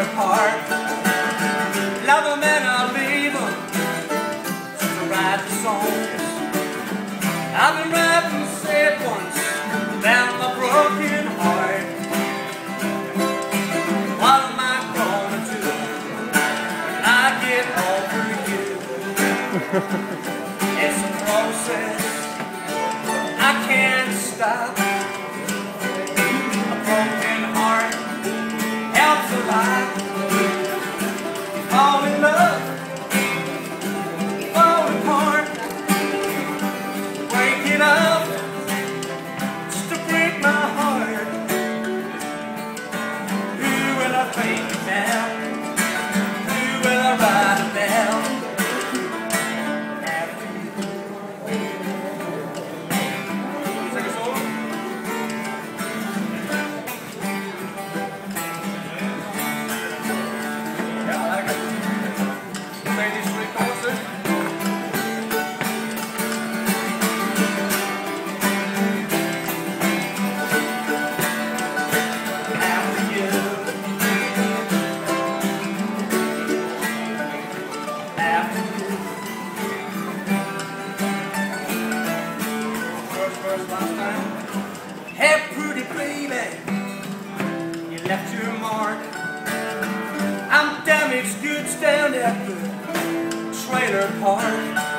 apart. Love them and I leave them to write the songs. I've been writing sad ones down my broken heart. What am I gonna do when I get over you? it's a process. I can't stop. Helps a. Fall in love, Hey, pretty baby, you left your mark. I'm damaged goods down at the trailer park.